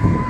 you